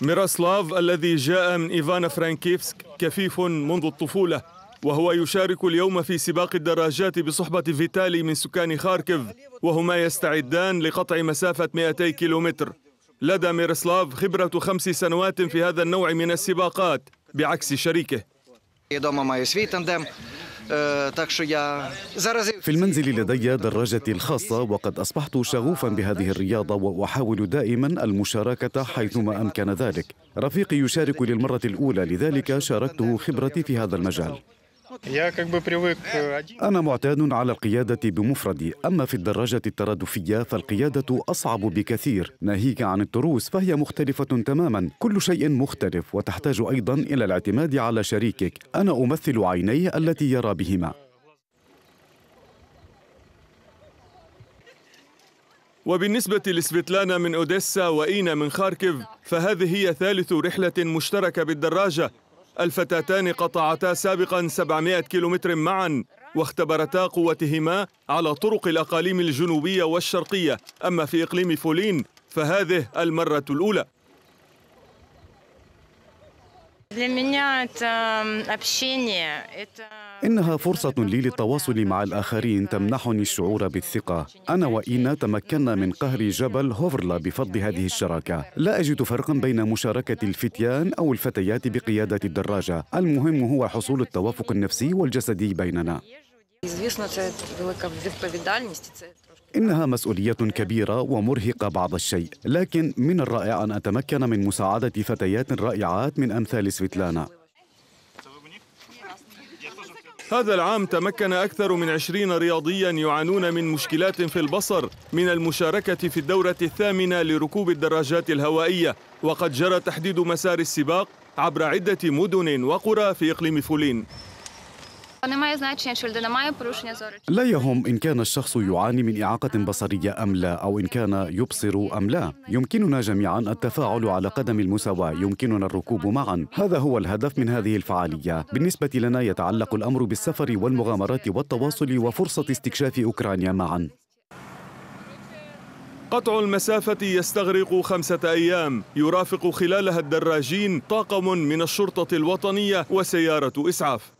ميراسلاف الذي جاء من إيفانا فرانكيفسك كفيف منذ الطفولة وهو يشارك اليوم في سباق الدراجات بصحبة فيتالي من سكان خاركيف وهما يستعدان لقطع مسافة 200 كيلومتر. لدى ميرسلاف خبرة خمس سنوات في هذا النوع من السباقات بعكس شريكه. في المنزل لدي دراجتي الخاصة وقد أصبحت شغوفا بهذه الرياضة وأحاول دائما المشاركة حيثما أمكن ذلك. رفيقي يشارك للمرة الأولى لذلك شاركته خبرتي في هذا المجال. أنا معتاد على القيادة بمفردي أما في الدراجة الترادفية فالقيادة أصعب بكثير. ناهيك عن التروس فهي مختلفة تماما. كل شيء مختلف وتحتاج أيضا إلى الاعتماد على شريكك. أنا أمثل عيني التي يرى بهما. وبالنسبة لسفيتلانا من أوديسا وإينا من خاركيف فهذه هي ثالث رحلة مشتركة بالدراجة. الفتاتان قطعتا سابقا 700 كيلومتر معا واختبرتا قوتهما على طرق الأقاليم الجنوبية والشرقية. أما في إقليم فولين فهذه المرة الأولى. إنها فرصة لي للتواصل مع الآخرين تمنحني الشعور بالثقة. أنا وإينا تمكنا من قهر جبل هوفرلا بفضل هذه الشراكة. لا أجد فرقا بين مشاركة الفتيان أو الفتيات بقيادة الدراجة. المهم هو حصول التوافق النفسي والجسدي بيننا. إنها مسؤولية كبيرة ومرهقة بعض الشيء، لكن من الرائع أن أتمكن من مساعدة فتيات رائعات من أمثال سفيتلانا. هذا العام تمكن أكثر من عشرين رياضيا يعانون من مشكلات في البصر من المشاركة في الدورة الثامنة لركوب الدراجات الهوائية وقد جرى تحديد مسار السباق عبر عدة مدن وقرى في إقليم فولين لا يهم إن كان الشخص يعاني من إعاقة بصرية أم لا أو إن كان يبصر أم لا. يمكننا جميعا التفاعل على قدم المساواة. يمكننا الركوب معا. هذا هو الهدف من هذه الفعالية. بالنسبة لنا يتعلق الأمر بالسفر والمغامرات والتواصل وفرصة استكشاف أوكرانيا معا. قطع المسافة يستغرق خمسة أيام. يرافق خلالها الدراجين طاقم من الشرطة الوطنية وسيارة إسعاف.